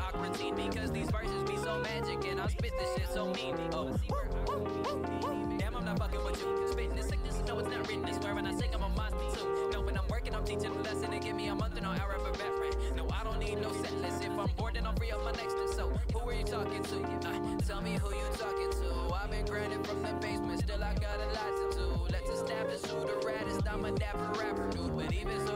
awkward teen because these verses be so magic and I spit this shit so mean. Oh, damn, I'm not fucking with you. Spitting this sickness, no, it's not written. I swear when I sing, I'm a monster too. No, when I'm working, I'm teaching a lesson and give me a month and no hour of a veteran. No, I don't need no set list. If I'm bored, then I'm free of my next list. So, who are you talking to? Uh, tell me who you talking to. I've been grinding from the basement, still I got a lot to do. Let's establish who the raddest. I'm a dapper rapper, dude. But even so,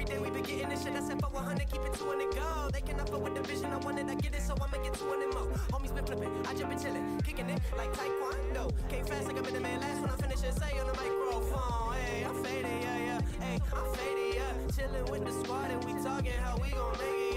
Every day we been getting this shit. I said for 100, keep it 200 go. They cannot fuck with the vision. I wanted, I get it, so I'ma get 200 more. Homies been flipping, I just been chilling, kicking it like Taekwondo. Came fast like I'm in the man last when I finish it. Say on the microphone, hey, I'm faded, yeah, yeah. Hey, I'm faded, yeah. Chilling with the squad and we talking how we gon' make it,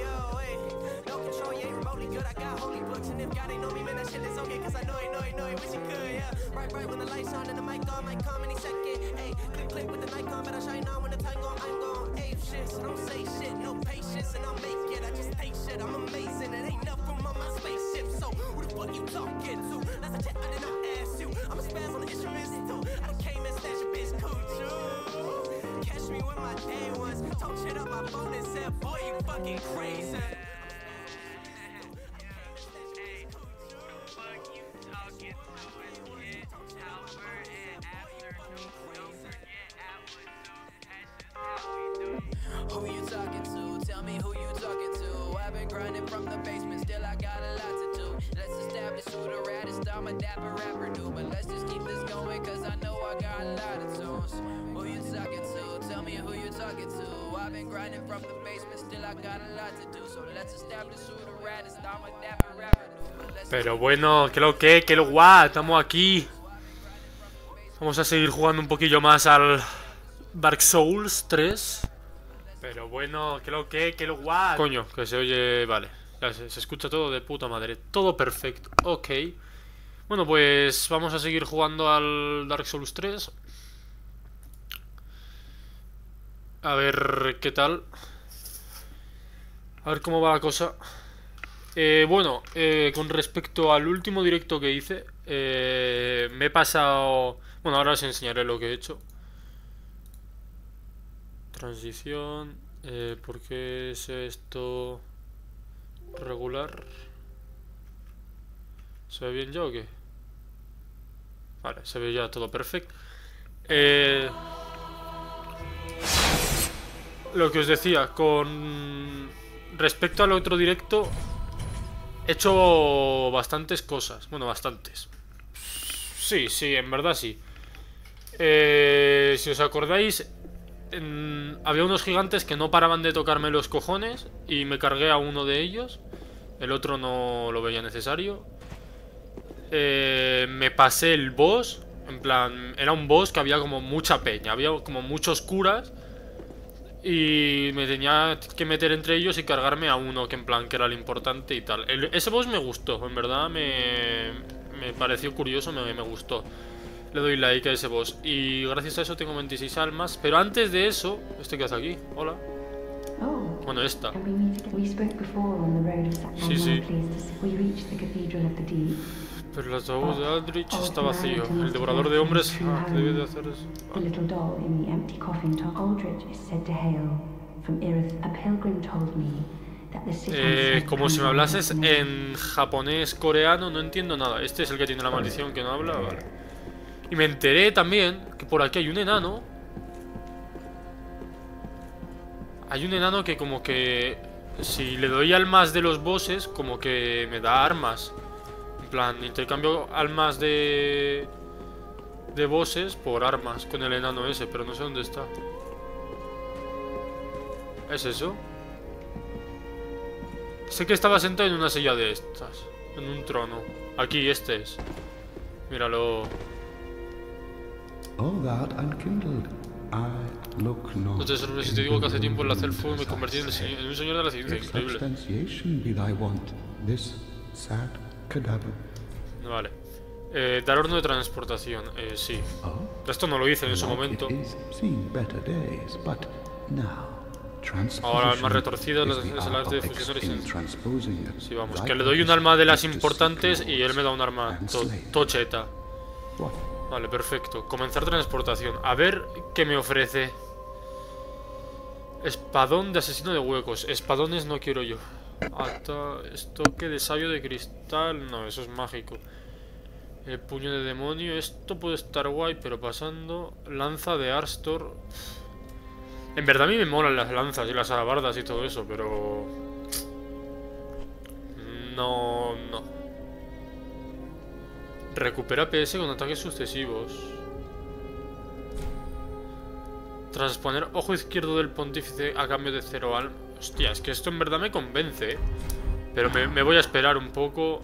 no control, you ain't remotely good. I got holy books, and if God ain't know me, man, that shit is okay. Cause I know he know he know he wish he could, yeah. Right, right when the lights on and the mic on, might come any second. Hey, click, click with the Nikon, but I shine on when the time gone. I'm gon' ape shit, so don't say shit. No patience, and I'll make it. I just take shit. I'm amazing, it ain't nothing on my spaceship. So who the fuck you talking to? That's a chat I did not ask you. I'm a spaz on the instruments too. I came and snatched a bitch coochie. Catch me with my day ones. Talk shit up my phone and said, boy, you fucking crazy. Grinding from the basement, still I got a lot to do. So let's establish who the raddest. I'm a dapper rapper, dude. But let's Pero bueno, que lo que, que lo guay, estamos aquí. Vamos a seguir jugando un poquillo más al Dark Souls 3. Pero bueno, que lo que, que lo guay. Coño, que se oye, vale. Ya se, se escucha todo de puta madre. Todo perfecto. Ok. Bueno, pues vamos a seguir jugando al Dark Souls 3. A ver qué tal. A ver cómo va la cosa. Eh, bueno, eh, con respecto al último directo que hice, eh, me he pasado... Bueno, ahora os enseñaré lo que he hecho. Transición. Eh, ¿Por qué es esto regular? ¿Se ve bien ya o qué? Vale, se ve ya todo perfecto. Eh, lo que os decía, con respecto al otro directo, he hecho bastantes cosas. Bueno, bastantes. Sí, sí, en verdad sí. Eh, si os acordáis, había unos gigantes que no paraban de tocarme los cojones y me cargué a uno de ellos. El otro no lo veía necesario. Eh, me pasé el boss. En plan, era un boss que había como mucha peña, había como muchos curas. Y me tenía que meter entre ellos y cargarme a uno que en plan que era el importante y tal. El- ese boss me gustó, en verdad me, me pareció curioso, me, me gustó. Le doy like a ese boss. Y gracias a eso tengo 26 almas. Pero antes de eso, ¿este qué hace aquí? Hola. Oh, Bueno, esta. Sí, sí. Pero el ataúd de Aldrich está vacío. El devorador de hombres... Ah, ¿qué debe de hacer eso? The little doll in the empty coffin told Aldrich is said to hail from Irith. A pilgrim told me that the city Eh, como si me hablases en japonés, coreano, no entiendo nada. Este es el que tiene la maldición que no habla, vale. Y me enteré también que por aquí hay un enano. Hay un enano que como que... Si le doy almas de los bosses, como que me da armas. En plan, intercambio almas de... De bosses por armas con el enano ese, pero no sé dónde está. ¿Es eso? Sé que estaba sentado en una silla de estas. En un trono. Aquí, este es. Míralo. Look no. Te sorprendes si te digo que hace tiempo en la Celfo me convertí en, el señor- en un señor de la ciencia. Increíble. Vale. Eh, dar horno de transportación, eh, sí. Esto no lo hice en su momento. Ahora almas retorcidas las, las de fusión Sí, vamos, que le doy un alma de las importantes y él me da un arma tocheta. Vale, perfecto. Comenzar transportación. A ver qué me ofrece. Espadón de asesino de huecos. Espadones no quiero yo. Ata... Estoque de sabio de cristal. No, eso es mágico. El puño de demonio. Esto puede estar guay, pero pasando. Lanza de Arstor. En verdad a mí me molan las lanzas y las alabardas y todo eso, pero... No, no. Recupera PS con ataques sucesivos. Transponer ojo izquierdo del pontífice a cambio de cero al... Hostia, es que esto en verdad me convence, ¿eh? Pero me, me voy a esperar un poco.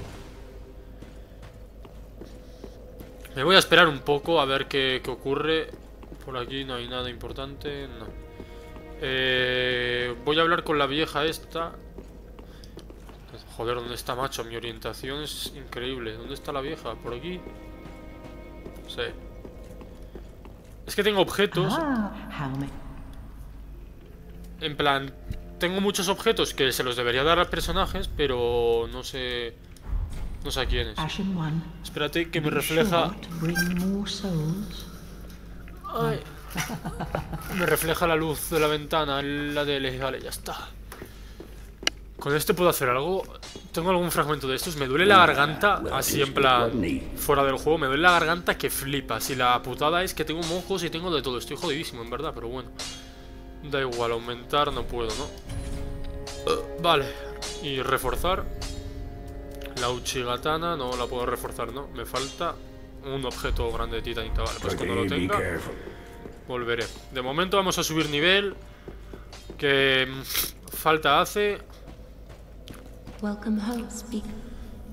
Me voy a esperar un poco a ver qué, qué ocurre. Por aquí no hay nada importante, no. Eh, voy a hablar con la vieja esta. Joder, ¿dónde está macho? Mi orientación es increíble. ¿Dónde está la vieja? ¿Por aquí? Sí. Es que tengo objetos. Ah, En plan, tengo muchos objetos que se los debería dar a personajes, pero no sé. No sé a quiénes. Espérate que me refleja. Ay. Me refleja la luz de la ventana, la de Vale, ya está. Con este puedo hacer algo. Tengo algún fragmento de estos. Me duele la garganta, así en plan. Fuera del juego, me duele la garganta que flipas. Y la putada es que tengo mocos y tengo de todo. Estoy jodidísimo, en verdad, pero bueno. Da igual, aumentar no puedo, ¿no? Eh, vale. Y reforzar. La Uchigatana no la puedo reforzar, ¿no? Me falta un objeto grande de titanita. Vale, pues cuando lo tenga, volveré. De momento vamos a subir nivel. Que mm, falta hace.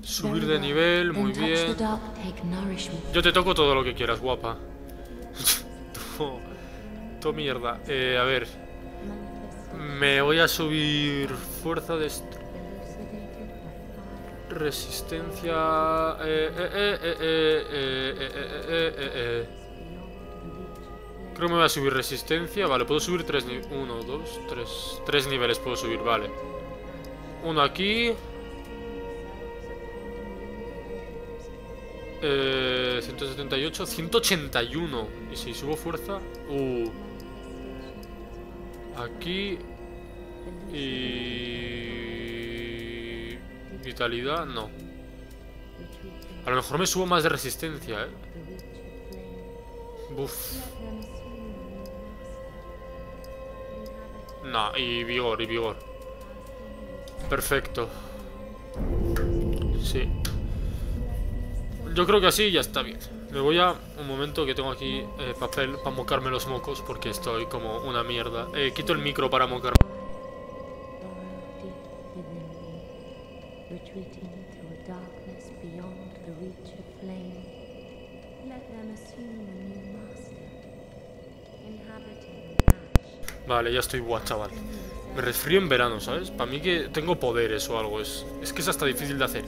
Subir de nivel, muy bien. Yo te toco todo lo que quieras, guapa. Mierda. Eh, a ver. Me voy a subir fuerza de... Resistencia... Eh, Creo que me voy a subir resistencia. Vale, puedo subir tres niveles. Uno, dos, tres. Tres niveles puedo subir, vale. Uno aquí. Eh, 178, 181. Y si subo fuerza... Uh... Aquí. Y. Vitalidad, no. A lo mejor me subo más de resistencia, eh. Buf. No, y vigor, y vigor. Perfecto. Sí. Yo creo que así ya está bien. Me voy a un momento que tengo aquí eh, papel para mocarme los mocos porque estoy como una mierda. Eh, quito el micro para mocarme. Vale, ya estoy chaval. Me resfrío en verano, ¿sabes? Para mí que tengo poderes o algo. Es, es que es hasta difícil de hacer.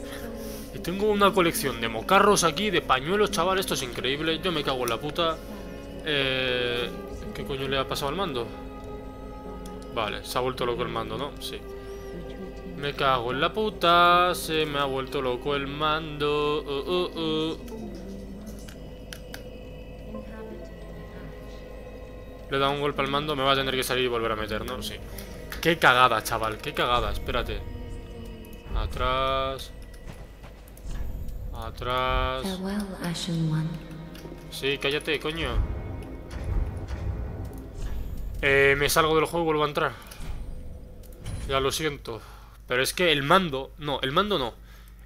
Y tengo una colección de mocarros aquí, de pañuelos, chaval. Esto es increíble. Yo me cago en la puta. Eh, ¿Qué coño le ha pasado al mando? Vale, se ha vuelto loco el mando, ¿no? Sí. Me cago en la puta. Se me ha vuelto loco el mando. Uh, uh, uh. Le he dado un golpe al mando, me va a tener que salir y volver a meter, ¿no? Sí. Qué cagada, chaval, qué cagada, espérate. Atrás. Atrás. Sí, cállate, coño. Eh, me salgo del juego y vuelvo a entrar. Ya lo siento. Pero es que el mando... No, el mando no.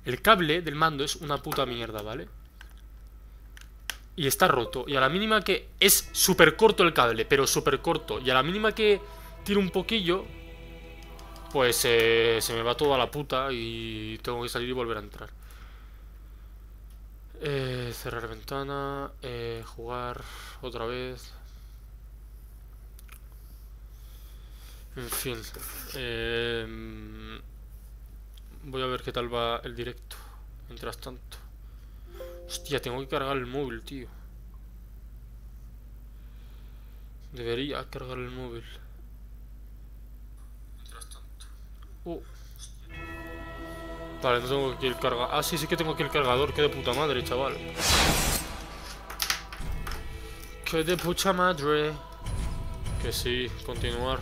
El cable del mando es una puta mierda, ¿vale? Y está roto. Y a la mínima que... Es súper corto el cable, pero súper corto. Y a la mínima que tiro un poquillo... Pues eh, se me va todo a la puta y tengo que salir y volver a entrar. Eh, cerrar ventana, eh, jugar otra vez. En fin. em, voy a ver qué tal va el directo. Mientras tanto. Hostia, tengo que cargar el móvil, tío. Debería cargar el móvil. Mientras tanto. Uh. Vale, no tengo aquí el cargador. Ah, sí, sí que tengo aquí el cargador. Qué de puta madre, chaval. Qué de puta madre. Que sí, continuar.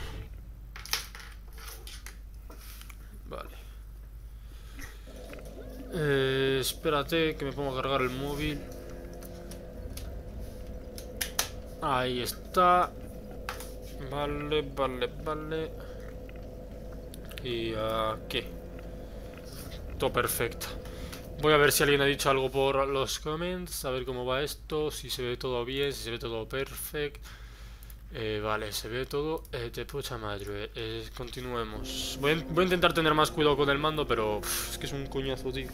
Vale. Eh, espérate que me pongo a cargar el móvil. Ahí está. Vale, vale, vale. Y aquí. Perfecto. Voy a ver si alguien ha dicho algo por los comments. A ver cómo va esto. Si se ve todo bien, si se ve todo perfecto. Eh, vale, se ve todo eh, de madre. Eh, continuemos. Voy a, intentar tener más cuidado con el mando, pero es que es un coñazo, tío.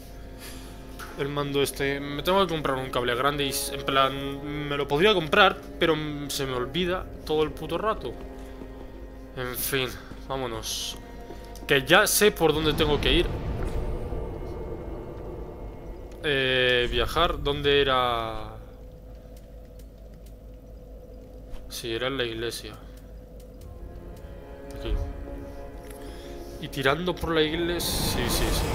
El mando este... Me tengo que comprar un cable grande y en plan... Me lo podría comprar, pero se me olvida todo el puto rato. En fin, vámonos. Que ya sé por dónde tengo que ir. Eh, viajar, ¿dónde era...? Sí, era en la iglesia. Aquí. Y tirando por la iglesia... Sí, sí, sí.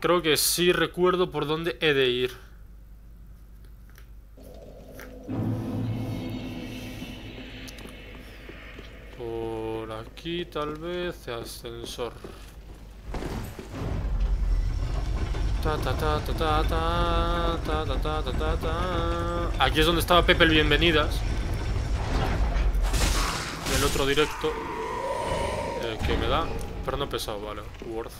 Creo que sí recuerdo por dónde he de ir. Por aquí tal vez ascensor. Aquí es donde estaba Pepe el Bienvenidas. Del otro directo. eh, que me da. Pero no pesado, vale. Worth.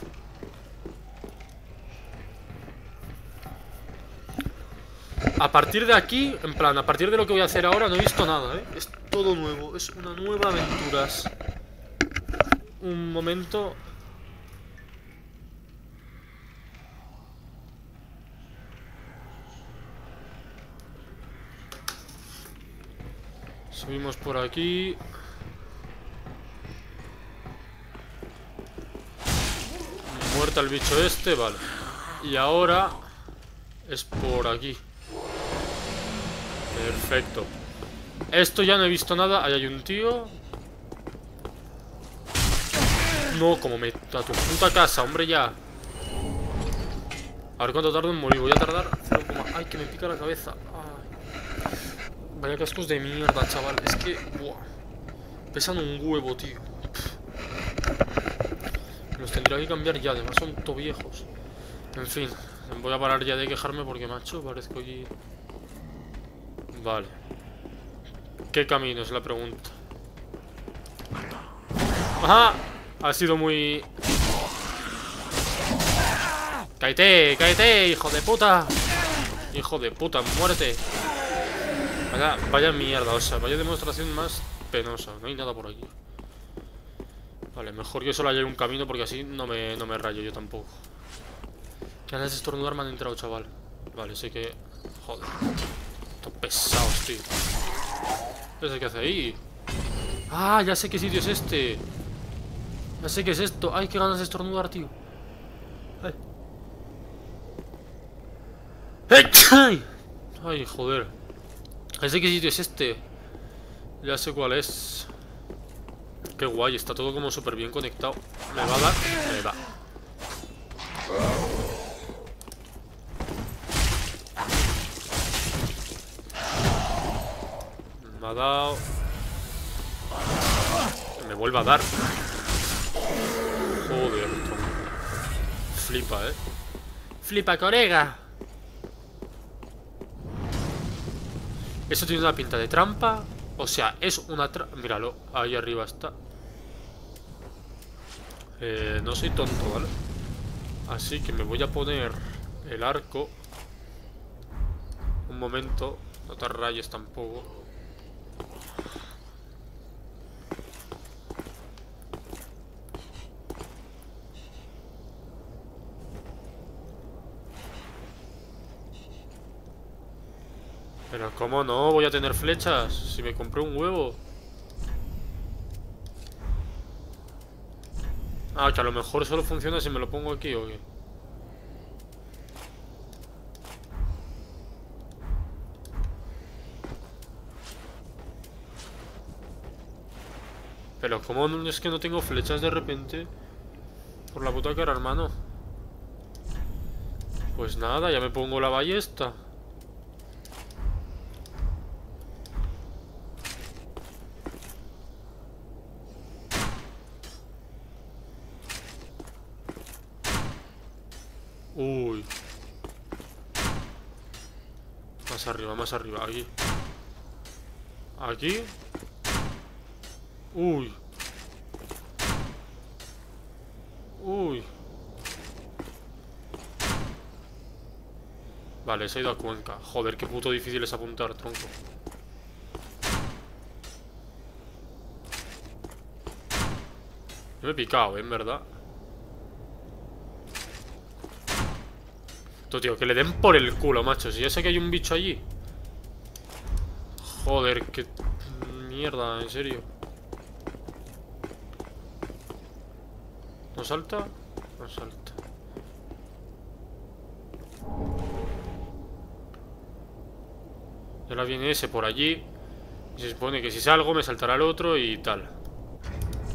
A partir de aquí, en plan, a partir de lo que voy a hacer ahora, no he visto nada, ¿eh? Es todo nuevo, es una nueva aventuras. Un momento. Subimos por aquí. Muerta el bicho este, vale. Y ahora es por aquí. Perfecto. Esto ya no he visto nada. Ahí hay un tío. No, como me... A tu puta casa, hombre, ya. A ver cuánto tardo en morir. Voy a tardar... 0, Ay, que me pica la cabeza. Ay. Vaya cascos de mierda, chaval. Es que... Buah. Pesan un huevo, tío. Los tendría que cambiar ya. Además son to viejos. En fin. Voy a parar ya de quejarme porque, macho, parezco aquí... Vale. ¿Qué camino es la pregunta? ¡Ajá! Ha sido muy... ¡Cáete! ¡Cáete! ¡Hijo de puta! ¡Hijo de puta! ¡Muérete! Vaya, vaya mierda, o sea, vaya demostración más penosa. No hay nada por aquí. Vale, mejor que solo haya un camino porque así no me, no me rayo yo tampoco. Que ganas de estornudar me han entrado, chaval. Vale, sé que... Joder. Estos pesados, tío. ¿Qué sé qué hace ahí? Ah, ya sé qué sitio es este. Ya sé qué es esto. Ay, qué ganas de estornudar, tío. Ay, joder. Sé qué sitio es este. Ya sé cuál es. Qué guay, está todo como súper bien conectado. ¿Me va a dar? Me da. Me ha dado. Me vuelva a dar. Joder. Flipa, eh. Flipa, corega. Eso tiene una pinta de trampa. O sea, es una trampa. Míralo, ahí arriba está. Eh, no soy tonto, ¿vale? Así que me voy a poner el arco. Un momento. No te rayes tampoco. Pero ¿cómo no? Voy a tener flechas Si me compré un huevo Ah, que a lo mejor solo funciona si me lo pongo aquí o qué. Pero ¿cómo es que no tengo flechas de repente? Por la puta cara, hermano. Pues nada, ya me pongo la ballesta. Uy. Más arriba, más arriba, aquí. Aquí. Uy. Uy. Vale, se ha ido a Cuenca. Joder, qué puto difícil es apuntar, tronco. Yo me he picado, ¿eh? En verdad. Tío, que le den por el culo, macho. Si ya sé que hay un bicho allí. Joder, qué mierda, en serio. ¿No salta? No salta. Y ahora viene ese por allí. Y se supone que si salgo me saltará el otro y tal.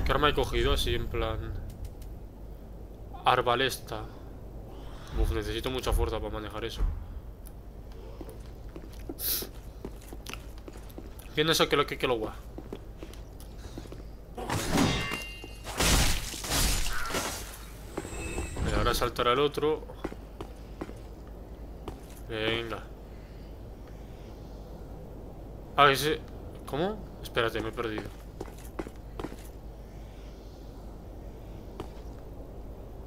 ¿Qué arma he cogido? Así en plan... Arbalesta. Uf, necesito mucha fuerza para manejar eso. ¿Quién eso que lo que lo gua? Vale, ahora saltará el otro. Venga. Ah, ese... ¿Cómo? Espérate, me he perdido.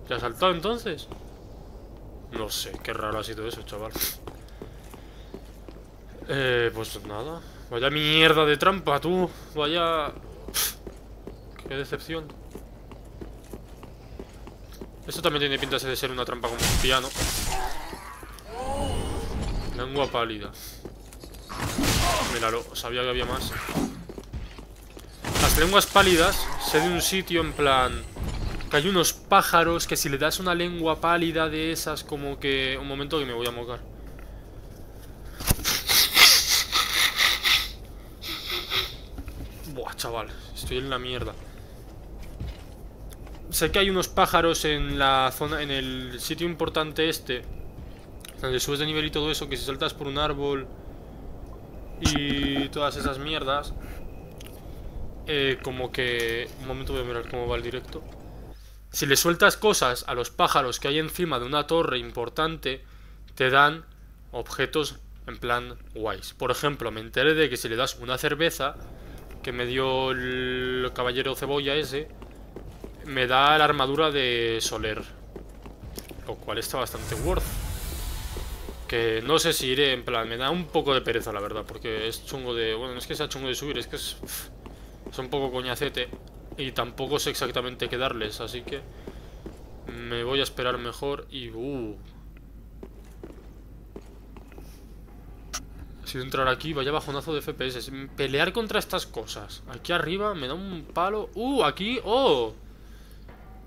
¿Ya ha saltado entonces? No sé, qué raro ha sido eso, chaval. Eh, pues nada. Vaya mierda de trampa, tú. Vaya... Qué decepción. Esto también tiene pinta de ser una trampa como un piano. Lengua pálida. Míralo, sabía que había más. Las lenguas pálidas sé de un sitio en plan... Que hay unos pájaros que si le das una lengua pálida de esas como que... Un momento que me voy a mocar. Buah, chaval. Estoy en la mierda. Sé que hay unos pájaros en la zona... En el sitio importante este. Donde subes de nivel y todo eso. Que si saltas por un árbol... Y todas esas mierdas. Eh, como que... Un momento voy a mirar cómo va el directo. Si le sueltas cosas a los pájaros que hay encima de una torre importante, te dan objetos en plan guays. Por ejemplo, me enteré de que si le das una cerveza que me dio el caballero cebolla ese, me da la armadura de Soler. Lo cual está bastante worth. Que no sé si iré, en plan, me da un poco de pereza la verdad, porque es chungo de... Bueno, no es que sea chungo de subir, es que es... Es un poco coñacete. Y tampoco sé exactamente qué darles, así que me voy a esperar mejor y... Uh. Si entrar aquí, vaya bajonazo de FPS. Pelear contra estas cosas. Aquí arriba me da un palo. ¡Uh! Aquí... ¡Oh!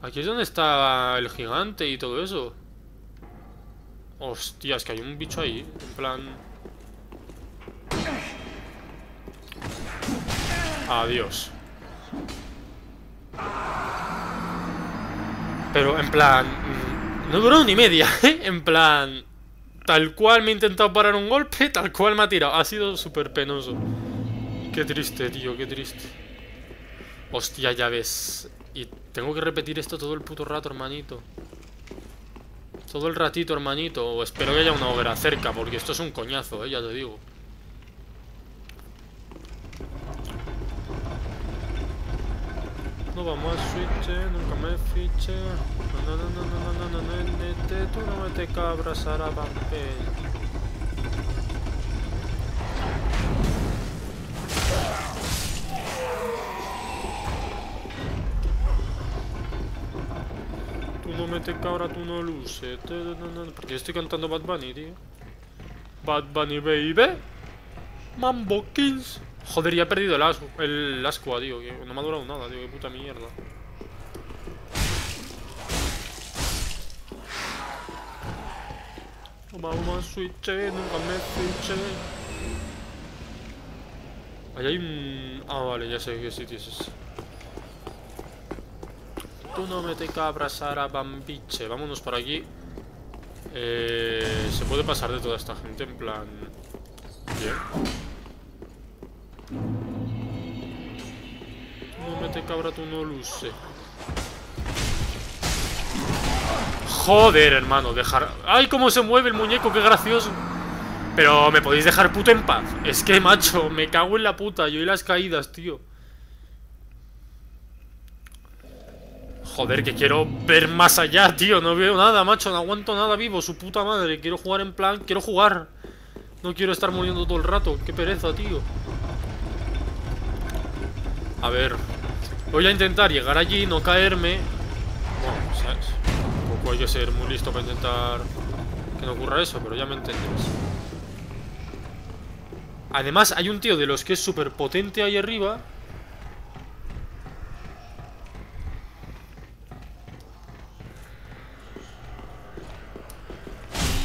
Aquí es donde está el gigante y todo eso. Hostia, es que hay un bicho ahí. En plan... Adiós. Pero en plan... mm, No duró ni media, ¿eh? En plan... Tal cual me he intentado parar un golpe, tal cual me ha tirado. Ha sido súper penoso. Qué triste, tío, qué triste. Hostia, ya ves. Y tengo que repetir esto todo el puto rato, hermanito. Todo el ratito, hermanito. O espero que haya una hoguera cerca, porque esto es un coñazo, eh, ya te digo. Nu vamos a switch, nunca me fiche. No, no, no, no, no, no, no, no, no, no no, no, no, no, no, no, no, no me te cabra, tu no luce. Perché sto cantando Bad Bunny, tío? Bad Bunny, baby? Mambo Kings. Joder, ya he perdido el, as el ascua, tío. no me ha durado nada, tío. Qué puta mierda. Vamos a switch, nunca me switch. Allá hay un... Ah, vale, ya sé qué sitio es ese. Tú no me te cabras a bambiche. Vámonos por aquí. Eh, Se puede pasar de toda esta gente, en plan... Bien. Cabra, tú no luce. Joder, hermano, dejar... ¡Ay, cómo se mueve el muñeco! ¡Qué gracioso! Pero me podéis dejar puto en paz. Es que, macho, me cago en la puta. Yo y las caídas, tío. Joder, que quiero ver más allá, tío. No veo nada, macho. No aguanto nada vivo. Su puta madre. Quiero jugar en plan... Quiero jugar. No quiero estar muriendo todo el rato. Qué pereza, tío. A ver. Voy a intentar llegar allí, no caerme. Bueno, ¿sabes? Tampoco hay que ser muy listo para intentar que no ocurra eso, pero ya me entendéis. Además, hay un tío de los que es súper potente ahí arriba.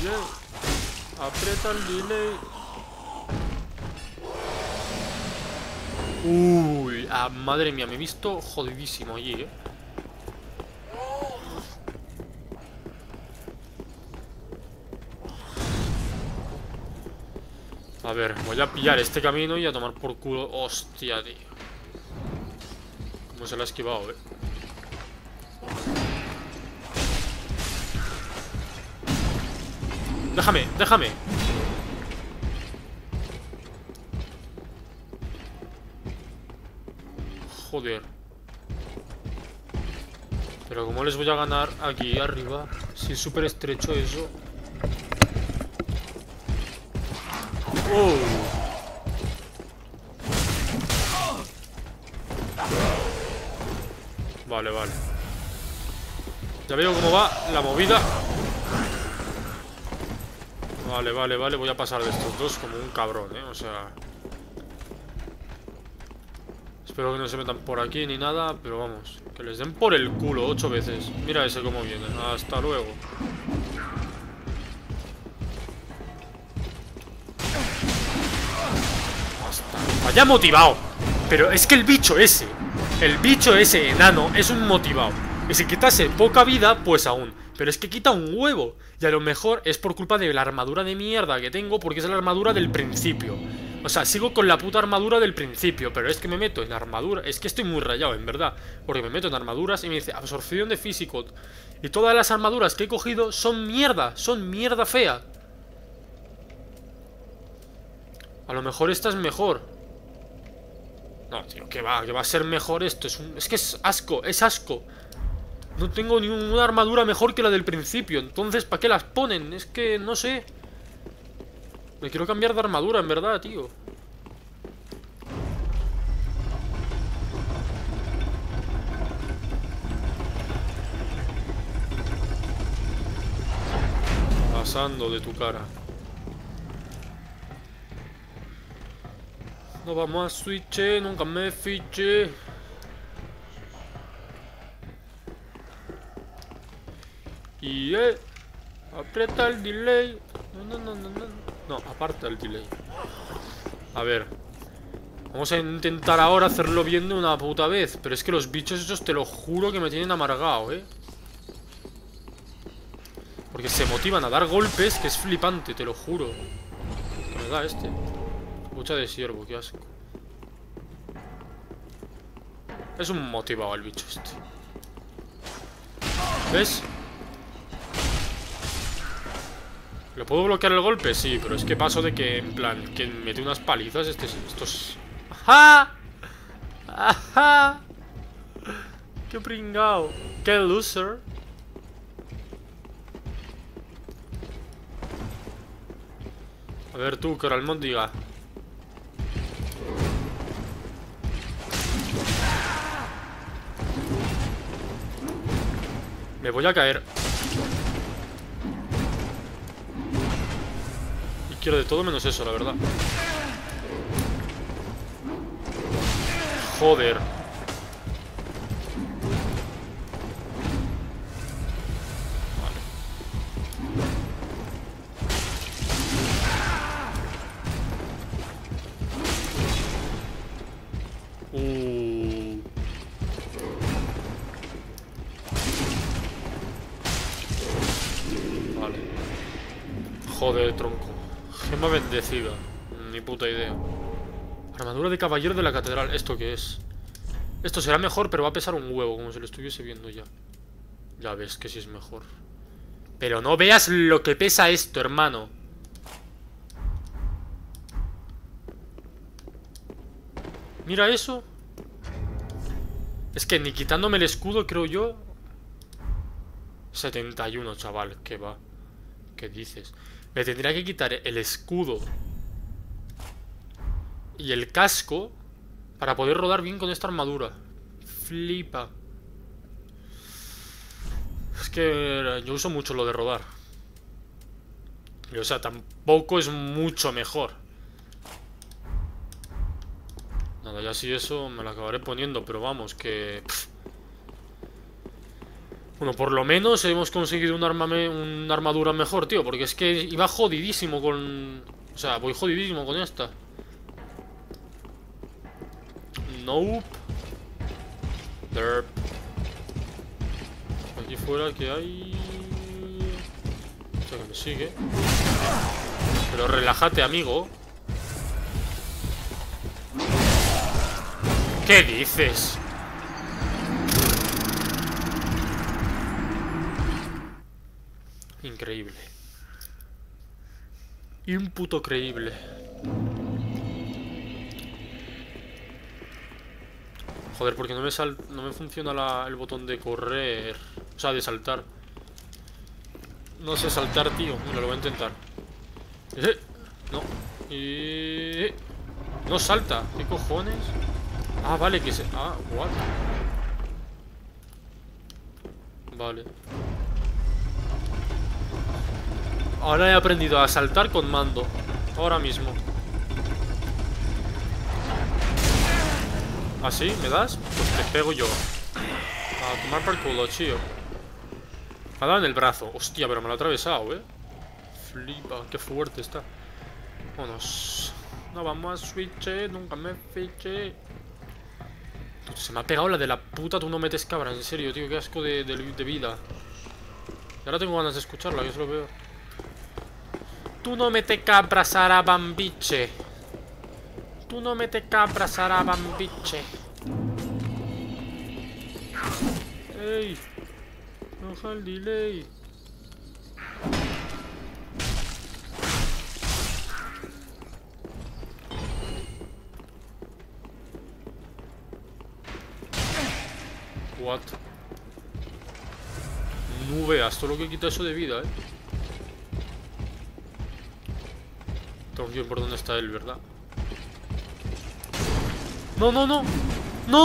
Delay. Aprieta el delay. Uy, madre mía, me he visto jodidísimo allí, eh. A ver, voy a pillar este camino y a tomar por culo. Hostia, tío. Cómo se la ha esquivado, eh. Déjame, déjame. Joder. Pero ¿cómo les voy a ganar aquí arriba? Si es súper estrecho eso. Oh. Vale, vale. Ya veo cómo va la movida. Vale, vale, vale. Voy a pasar de estos dos como un cabrón, ¿eh? O sea... Espero que no se metan por aquí ni nada, pero vamos. Que les den por el culo ocho veces. Mira ese cómo viene. Hasta luego. Hasta... Vaya motivado. Pero es que el bicho ese, el bicho ese enano, es un motivado. Y si quitase poca vida, pues aún. Pero es que quita un huevo. Y a lo mejor es por culpa de la armadura de mierda que tengo, porque es la armadura del principio. O sea, sigo con la puta armadura del principio, pero es que me meto en armadura. Es que estoy muy rayado, en verdad. Porque me meto en armaduras y me dice absorción de físico. Y todas las armaduras que he cogido son mierda, son mierda fea. A lo mejor esta es mejor. No, tío, que va, que va a ser mejor esto. Es, un... es que es asco, es asco. No tengo ninguna armadura mejor que la del principio. Entonces, ¿para qué las ponen? Es que no sé. Me quiero cambiar de armadura, en verdad, tío. Pasando de tu cara. No vamos a switch, nunca me fiché. Y eh, aprieta el delay. No, no, no, no, no. No, aparta el delay. A ver. Vamos a intentar ahora hacerlo bien de una puta vez. Pero es que los bichos esos te lo juro que me tienen amargado, ¿eh? Porque se motivan a dar golpes que es flipante, te lo juro. Que me da este. Mucha de siervo, qué asco. Es un motivado el bicho este. ¿Ves? ¿Lo puedo bloquear el golpe? Sí, pero es que paso de que, en plan, que mete unas palizas este, estos... ¡Ajá! ¡Ajá! ¡Qué pringao! ¡Qué loser! A ver tú, el diga. Me voy a caer. Quiero de todo menos eso, la verdad. Joder. Ni puta idea. Armadura de caballero de la catedral. ¿Esto qué es? Esto será mejor, pero va a pesar un huevo, como si lo estuviese viendo ya. Ya ves que sí es mejor. Pero no veas lo que pesa esto, hermano. Mira eso. Es que ni quitándome el escudo, creo yo. 71, chaval, que va. ¿Qué dices? Me tendría que quitar el escudo y el casco para poder rodar bien con esta armadura. Flipa. Es que yo uso mucho lo de rodar. Y, o sea, tampoco es mucho mejor. Nada, ya si eso me lo acabaré poniendo, pero vamos, que... Bueno, por lo menos hemos conseguido un armame, una armadura mejor, tío. Porque es que iba jodidísimo con... O sea, voy jodidísimo con esta. Nope. Derp. Aquí fuera que hay... O sea, que me sigue. Pero relájate, amigo. ¿Qué dices? Increíble. Y un puto creíble. Joder, porque no me sal no me funciona la, el botón de correr. O sea, de saltar. No sé saltar, tío. Mira, lo voy a intentar. Eh, no. Y... No salta. ¿Qué cojones? Ah, vale, que se... Ah, what? Vale. Ahora he aprendido a saltar con mando. Ahora mismo. ¿Ah, sí? ¿Me das? Pues te pego yo. A tomar por culo, tío. Me ha dado en el brazo. Hostia, pero me lo ha atravesado, ¿eh? Flipa, qué fuerte está. Vámonos. No vamos a switch, nunca me fiche. Se me ha pegado la de la puta, tú no metes cabra, en serio, tío, qué asco de, de, de vida. Y ahora tengo ganas de escucharla, que es lo peor. Tú no metes cabra, Sara Bambiche. Tú no metes cabra, Sara Bambiche. ¡Ey! Baja el delay. What? No veas todo lo que quita eso de vida, eh. Tengo por dónde está él, ¿verdad? ¡No, no, no! ¡No!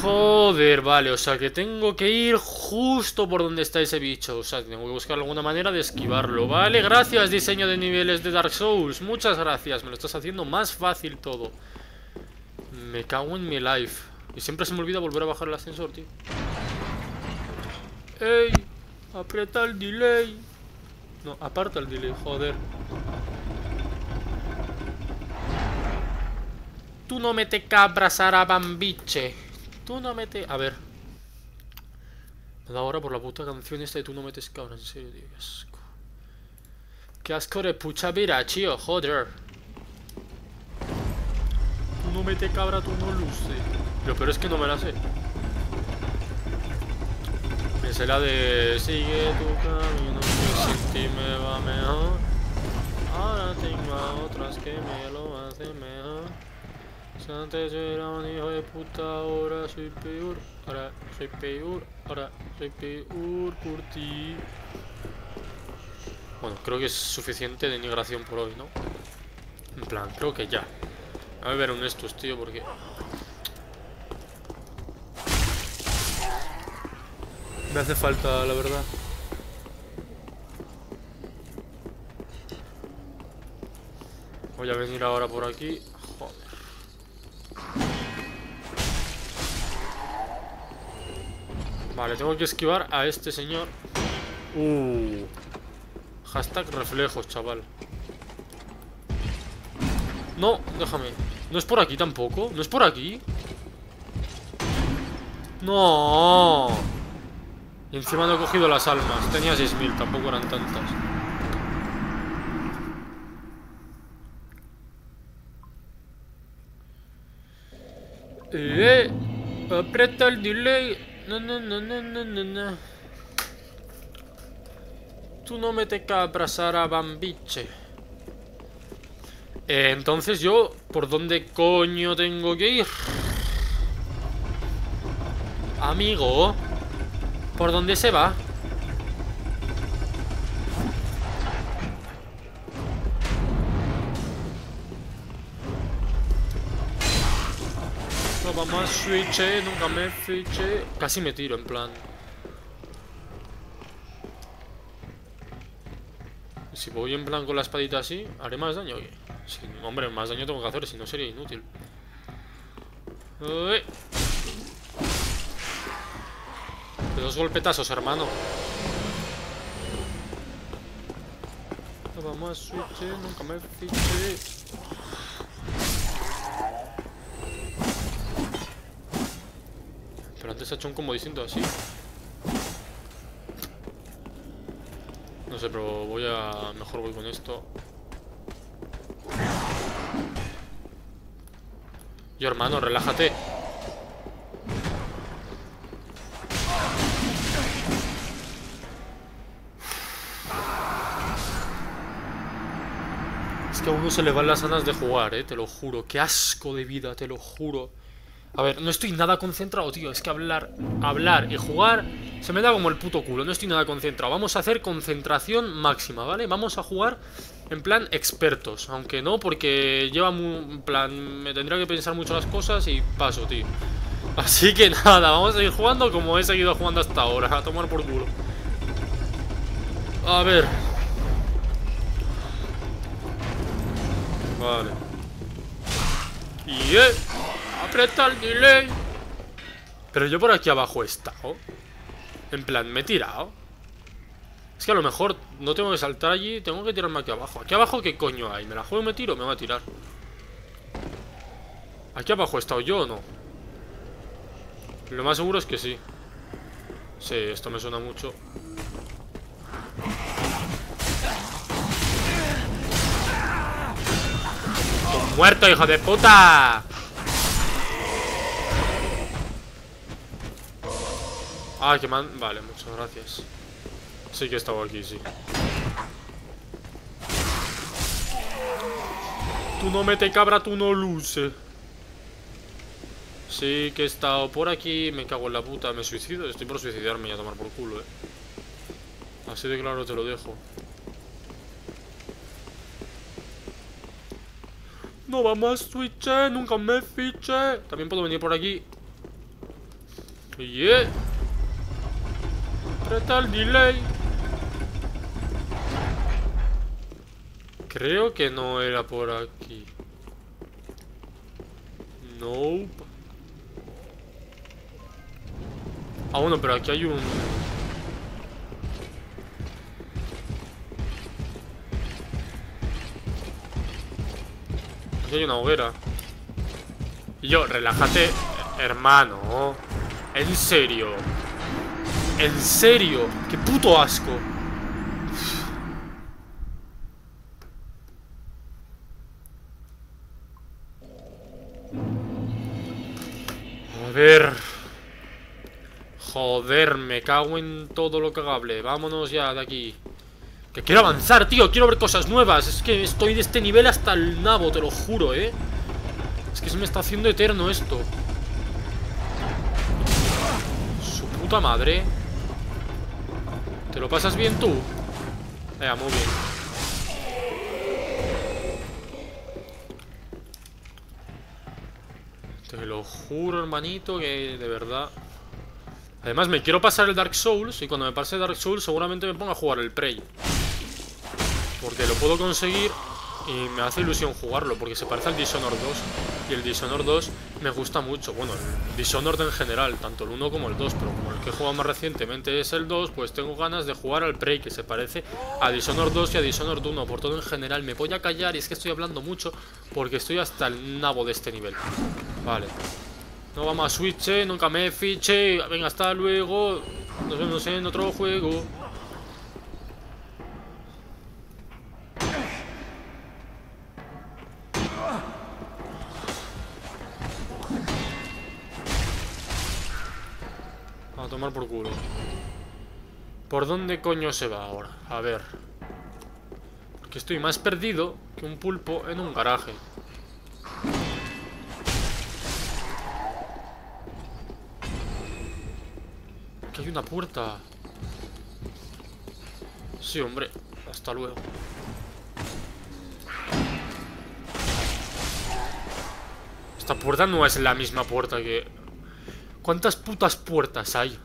Joder, vale, o sea que tengo que ir justo por donde está ese bicho O sea, tengo que buscar alguna manera de esquivarlo Vale, gracias diseño de niveles de Dark Souls Muchas gracias, me lo estás haciendo más fácil todo Me cago en mi life Y siempre se me olvida volver a bajar el ascensor, tío ¡Ey! Aprieta el delay No, aparta el delay, joder Tú no me te cabras a bambiche Tú no metes... A ver. Me da ahora por la puta canción esta de tú no metes cabra, en serio, tío. Qué asco. Qué asco de pucha vira, tío. Joder. Tú no metes cabra, tú no luce. Lo peor es que no me la sé. Me sé la de... Sigue tu camino, que sin ti me va mejor. Ahora tengo a otras que me lo hacen mejor. Si antes era un hijo de puta, ahora soy peor. Ahora soy peor. Ahora soy peor por ti. Bueno, creo que es suficiente denigración por hoy, ¿no? En plan, creo que ya. A ver un estos, tío, porque... Me hace falta, la verdad. Voy a venir ahora por aquí. Joder. Vale, tengo que esquivar a este señor. Uh. Hashtag reflejos, chaval. No, déjame. No es por aquí tampoco. No es por aquí. No. Y encima no he cogido las almas. Tenía 6.000, tampoco eran tantas. Eh, aprieta el delay. No, no, no, no, no, no, no. Tú no me te cabras a bambiche. Eh, entonces yo, ¿por dónde coño tengo que ir? Amigo, ¿por dónde se va? No vamos a switch, eh, nunca me fiche. Casi me tiro, en plan. Si voy en plan con la espadita así, ¿haré más daño o qué? Sí, hombre, más daño tengo que hacer, si no sería inútil. Uy. Dos golpetazos, hermano. No vamos a switch, eh, nunca me fiche. Pero antes ha hecho un combo distinto así. No sé, pero voy a... Mejor voy con esto. Yo, hermano, relájate. Es que a uno se le van las ganas de jugar, eh, te lo juro. Qué asco de vida, te lo juro. A ver, no estoy nada concentrado, tío. Es que hablar, hablar y jugar se me da como el puto culo. No estoy nada concentrado. Vamos a hacer concentración máxima, ¿vale? Vamos a jugar en plan expertos. Aunque no, porque lleva muy... Plan, me tendría que pensar mucho las cosas y paso, tío. Así que nada, vamos a seguir jugando como he seguido jugando hasta ahora. A tomar por culo. A ver. Vale. Y eh. Aprieta el delay. Pero yo por aquí abajo he estado. En plan, me he tirado. Es que a lo mejor no tengo que saltar allí, tengo que tirarme aquí abajo. ¿Aquí abajo qué coño hay? ¿Me la juego y me tiro? Me voy a tirar. ¿Aquí abajo he estado yo o no? Lo más seguro es que sí. Sí, esto me suena mucho. ¡Muerto, hijo de puta! Ah, que man... Vale, muchas gracias. Sí que he estado aquí, sí. Tú no mete cabra, tú no luce. Sí que he estado por aquí, me cago en la puta, me suicido. Estoy por suicidarme y a tomar por culo, eh. Así de claro te lo dejo. No vamos a switch, nunca me fiche. También puedo venir por aquí. Yeah. Aprieta el delay. Creo que no era por aquí. Nope. Ah, bueno, pero aquí hay un... Aquí hay una hoguera. Y yo, relájate, hermano. En serio. En serio. Qué puto asco. A ver. Joder, me cago en todo lo cagable. Vámonos ya de aquí. Quiero avanzar, tío. Quiero ver cosas nuevas. Es que estoy de este nivel hasta el nabo, te lo juro, ¿eh? Es que se me está haciendo eterno esto. Su puta madre. ¿Te lo pasas bien tú? Venga, muy bien. Te lo juro, hermanito, que de verdad... Además, me quiero pasar el Dark Souls y cuando me pase el Dark Souls seguramente me ponga a jugar el Prey. Porque lo puedo conseguir y me hace ilusión jugarlo, porque se parece al Dishonored 2. Y el Dishonored 2 me gusta mucho. Bueno, el Dishonored en general, tanto el 1 como el 2, pero como el que he jugado más recientemente es el 2, pues tengo ganas de jugar al Prey, que se parece a Dishonored 2 y a Dishonored 1. Por todo en general, me voy a callar y es que estoy hablando mucho porque estoy hasta el nabo de este nivel. Vale. No vamos a Switch, eh, nunca me fiche. Venga, hasta luego. Nos vemos en otro juego. Tomar por culo. ¿Por dónde coño se va ahora? A ver. Porque estoy más perdido que un pulpo en un garaje. Que hay una puerta. Sí, hombre. Hasta luego. Esta puerta no es la misma puerta que... ¿Cuántas putas puertas hay?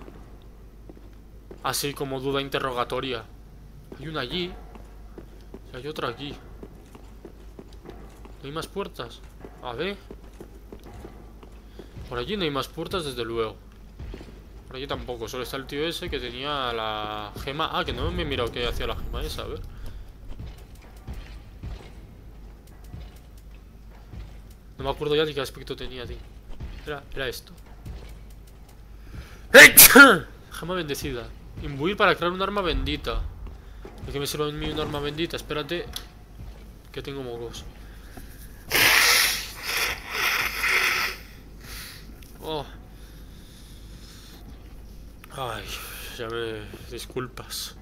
Así como duda interrogatoria. Hay una allí. Y hay otra aquí. ¿No hay más puertas? A ver. Por allí no hay más puertas, desde luego. Por allí tampoco. Solo está el tío ese que tenía la gema. Ah, que no me he mirado qué hacía la gema esa. A ver. No me acuerdo ya de qué aspecto tenía, tío. Era, era esto. Gema bendecida. Imbuir para crear un arma bendita. ¿De qué me sirve un arma bendita? Espérate. Que tengo mocos. Oh. Ay, ya me disculpas.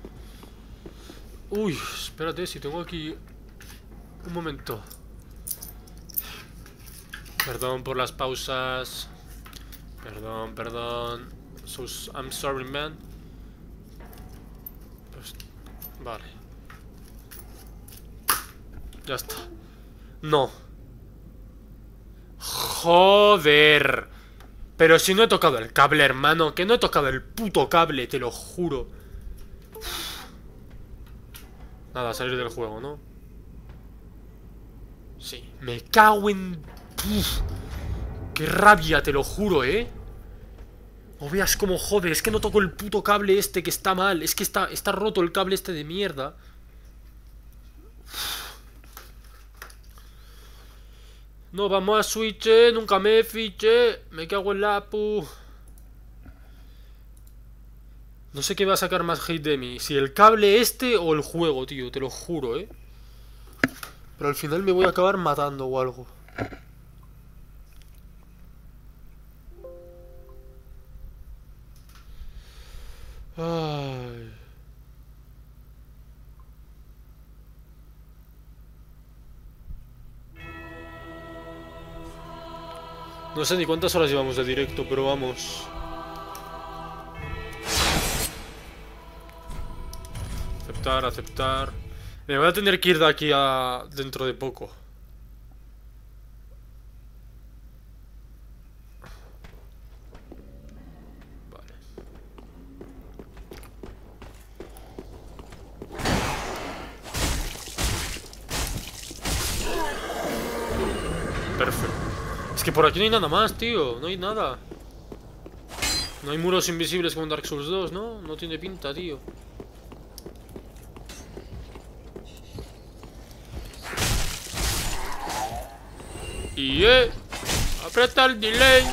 Uy, espérate, si tengo aquí... Un momento. Perdón por las pausas. Perdón, perdón. So, I'm sorry, man. Pues, vale. Ya está. No. Joder. Pero si no he tocado el cable, hermano. Que no he tocado el puto cable, te lo juro. Nada, salir del juego, ¿no? Sí. Me cago en... Qué rabia, te lo juro, ¿eh? No veas cómo jode, es que no toco el puto cable este que está mal. Es que está, está roto el cable este de mierda. No vamos a Switch, nunca me fiché. Me cago en la pu. No sé qué va a sacar más hate de mí. Si el cable este o el juego, tío. Te lo juro, eh. Pero al final me voy a acabar matando o algo. Ay. No sé ni cuántas horas llevamos de directo, pero vamos. Aceptar, aceptar. Me voy a tener que ir de aquí a dentro de poco. Vale. Perfecto. Es por aquí no hay nada más, tío. No hay nada. No hay muros invisibles como en Dark Souls 2, ¿no? No tiene pinta, tío. Y eh, aprieta el delay.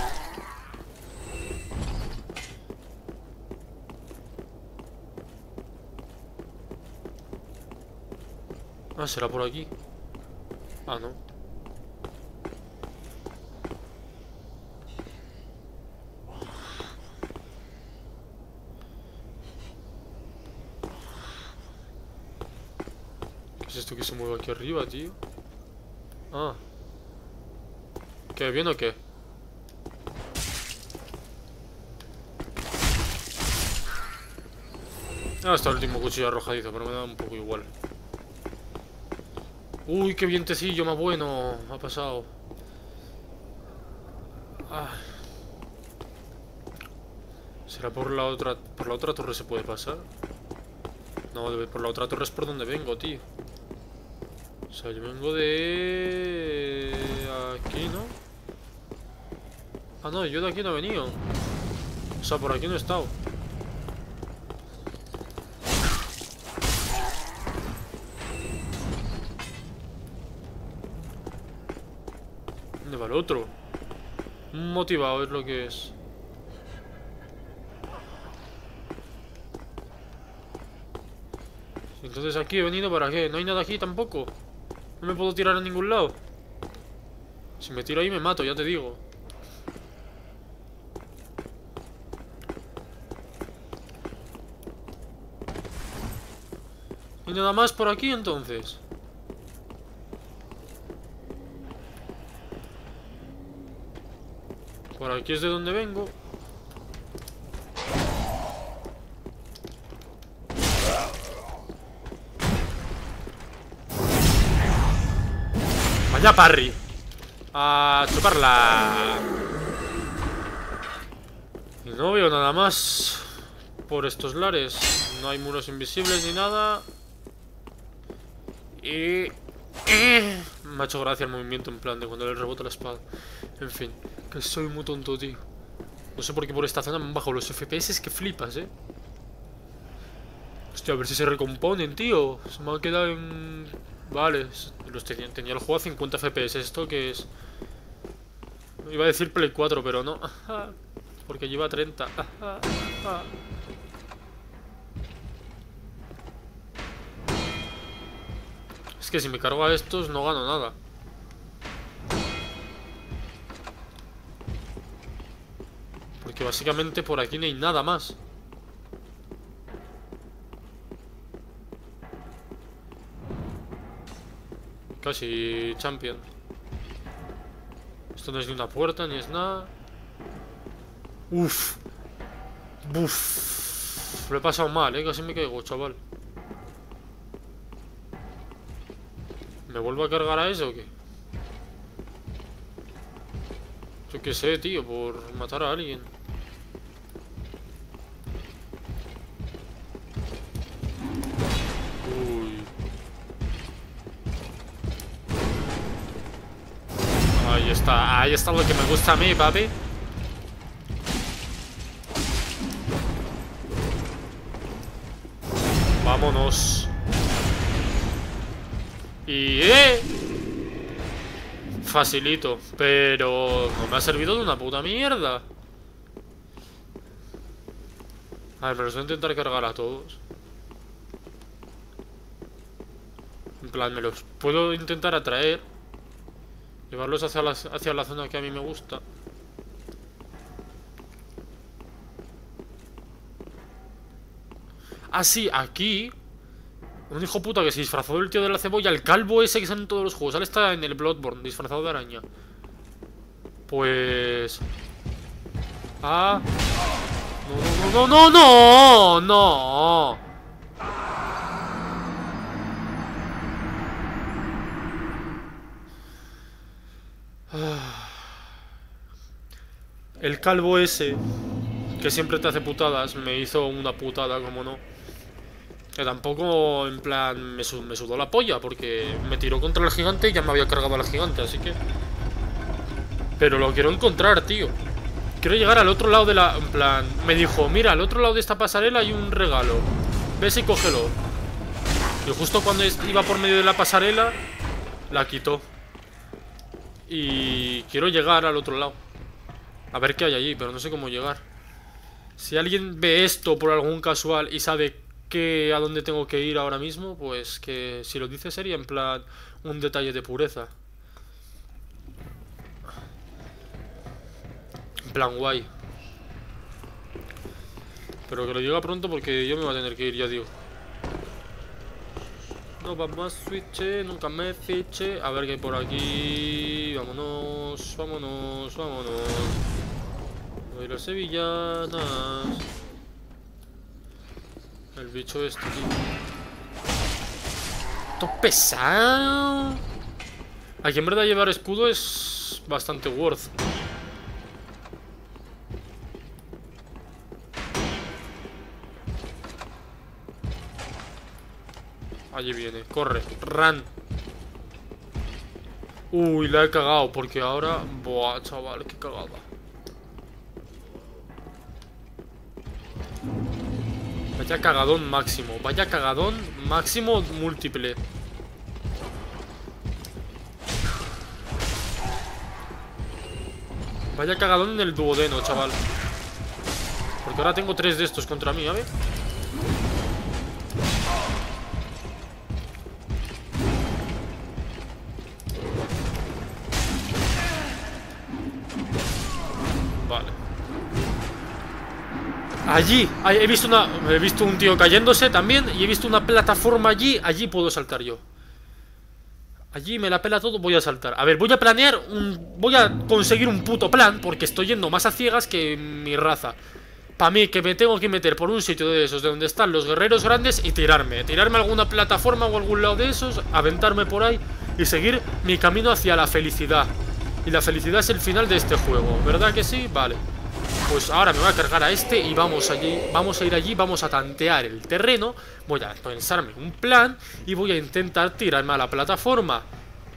Ah, será por aquí. Ah, no. Esto que se mueve aquí arriba, tío? Ah. ¿Qué? ¿Bien o qué? Ah, está el último cuchillo arrojadizo, pero me da un poco igual. Uy, qué vientecillo más bueno ha pasado. Ah. ¿Será por la otra por la otra torre se puede pasar? No, por la otra torre es por donde vengo, tío. O sea, yo vengo de... Aquí, ¿no? Ah, no, yo de aquí no he venido. O sea, por aquí no he estado. ¿Dónde va el otro? Motivado es lo que es. Entonces aquí he venido para qué? ¿No hay nada aquí tampoco? No me puedo tirar a ningún lado. Si me tiro ahí me mato, ya te digo. ¿Y nada más por aquí entonces? Por aquí es de donde vengo. Vaya parry. A chuparla. No veo nada más por estos lares. No hay muros invisibles ni nada. Y... eh, Me ha hecho gracia el movimiento en plan de cuando le rebota la espada. En fin, que soy muy tonto, tío. No sé por qué por esta zona me han bajado los FPS es que flipas, eh. Hostia, a ver si se recomponen, tío. Se me ha quedado en... Vale, los tenía, tenía el juego a 50 FPS. ¿Esto que es? Iba a decir Play 4, pero no. Porque lleva 30. Es que si me cargo a estos no gano nada. Porque básicamente por aquí no hay nada más. Casi champion. Esto no es ni una puerta ni es nada. Uf. Uf. Lo he pasado mal, eh. Casi me caigo, chaval. ¿Me vuelvo a cargar a eso o qué? Yo qué sé, tío, por matar a alguien. Ahí está, ahí está lo que me gusta a mí, papi. Vámonos. Y... ¡Eh! Facilito, pero no me ha servido de una puta mierda. A ver, me los voy a intentar cargar a todos. En plan, me los puedo intentar atraer. Llevarlos hacia la, hacia la zona que a mí me gusta. Ah, sí, aquí un hijo puta que se disfrazó del tío de la cebolla, el calvo ese que sale en todos los juegos. Ahora está en el Bloodborne, disfrazado de araña. Pues... Ah... No, no, no, no, no, no. El calvo ese, que siempre te hace putadas, me hizo una putada, como no. Que tampoco, en plan, me, sudó la polla Porque me tiró contra el gigante y ya me había cargado al gigante, así que... Pero lo quiero encontrar, tío. Quiero llegar al otro lado de la... En plan, me dijo, mira, al otro lado de esta pasarela hay un regalo. Ves y cógelo Y justo cuando iba por medio de la pasarela La quitó Y quiero llegar al otro lado A ver qué hay allí, pero no sé cómo llegar Si alguien ve esto por algún casual y sabe que a dónde tengo que ir ahora mismo, pues que si lo dice sería en plan un detalle de pureza. En plan guay. Pero que lo diga pronto porque yo me voy a tener que ir, ya digo. No vamos a switch, nunca me fiche. A ver qué hay por aquí. Vámonos, vámonos, vámonos. Voy a sevillanas. El bicho este, tío. ¡Todo pesado! Aquí en verdad llevar escudo es bastante worth. Allí viene, corre, run Uy, la he cagado porque ahora... Buah, chaval, qué cagada Vaya cagadón máximo. Vaya cagadón máximo múltiple. Vaya cagadón en el duodeno, chaval. Porque ahora tengo tres de estos contra mí, a ver. Allí, he visto una, he visto un tío cayéndose también y he visto una plataforma allí, allí puedo saltar yo. Allí me la pela todo, voy a saltar. A ver, voy a planear un... Voy a conseguir un puto plan Porque estoy yendo más a ciegas que mi raza Para mí, que me tengo que meter por un sitio de esos De donde están los guerreros grandes y tirarme Tirarme a alguna plataforma o algún lado de esos Aventarme por ahí Y seguir mi camino hacia la felicidad Y la felicidad es el final de este juego ¿Verdad que sí? Vale pues ahora me voy a cargar a este y vamos allí, vamos a ir allí, vamos a tantear el terreno, voy a pensarme un plan y voy a intentar tirarme a la plataforma.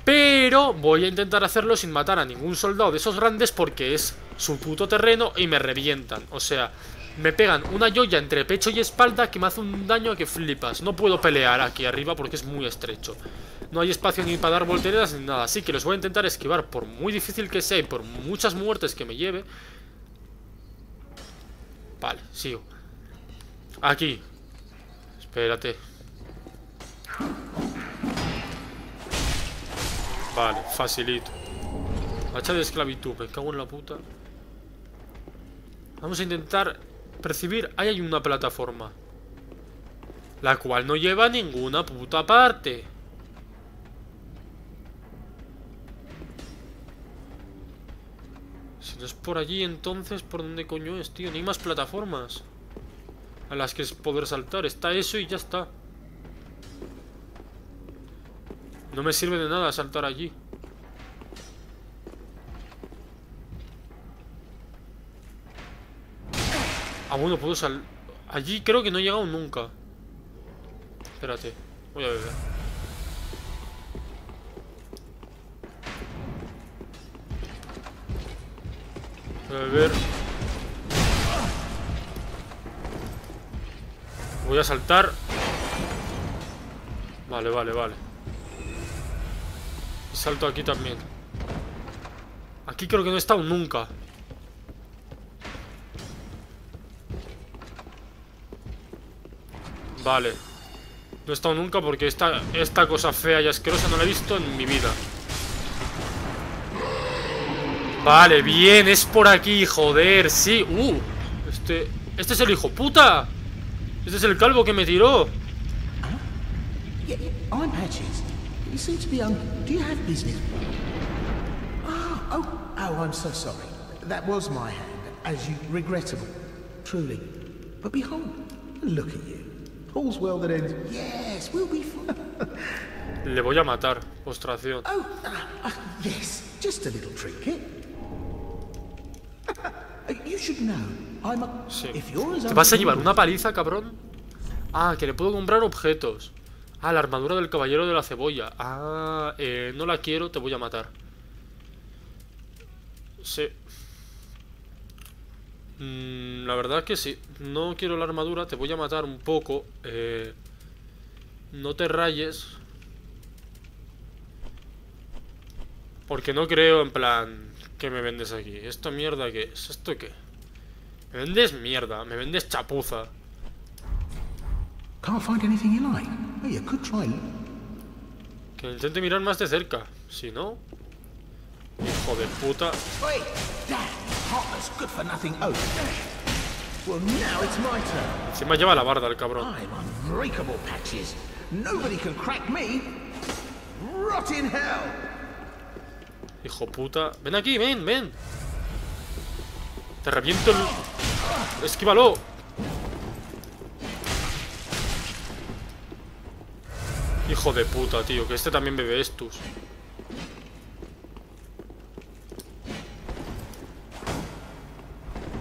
Pero voy a intentar hacerlo sin matar a ningún soldado de esos grandes porque es su puto terreno y me revientan. O sea, me pegan una joya entre pecho y espalda que me hace un daño que flipas. No puedo pelear aquí arriba porque es muy estrecho. No hay espacio ni para dar volteretas ni nada. Así que los voy a intentar esquivar por muy difícil que sea y por muchas muertes que me lleve. Vale, sigo. Aquí. Espérate. Vale, facilito. Hacha de esclavitud, me cago en la puta. Vamos a intentar percibir Ahí hay una plataforma La cual no lleva ninguna puta parte No es por allí, entonces, ¿por dónde coño es, tío? Ni hay más plataformas a las que poder saltar. Está eso y ya está. No me sirve de nada saltar allí. Ah, bueno, puedo sal... Allí creo que no he llegado nunca. Espérate. Voy a ver. A ver. Voy a saltar. Vale, vale, vale. Y salto aquí también. Aquí creo que no he estado nunca. Vale. No he estado nunca porque esta, esta cosa fea y asquerosa no la he visto en mi vida. Vale, bien, es por aquí, joder, sí Uh, este... Este es el hijo puta Este es el calvo que me tiró oh, oh, I'm so sorry. That was my hand, as you regrettable, truly. But behold, look at you. All's well that ends. Yes, we'll be fine. Le voy a matar, postración. oh, ah, ah, yes, just a little trinket. You should know. I'm a... Sí. ¿Te vas a llevar una paliza, cabrón? Ah, que le puedo comprar objetos. Ah, la armadura del caballero de la cebolla. Ah, eh, no la quiero, te voy a matar. Sí. Mm, La verdad que sí. No quiero la armadura, te voy a matar un poco. Eh, No te rayes. Porque no creo en plan ¿Qué me vendes aquí? ¿Esto mierda qué es? ¿Esto qué? Me vendes mierda, me vendes chapuza. Oh. Que intente mirar más de cerca Si no Hijo de puta turn. Encima lleva la barda el cabrón. Nobody can crack me. Rot in hell. Hijo puta. Ven aquí, ven, ven. Te reviento el... Esquívalo Hijo de puta, tío Que este también bebe estus.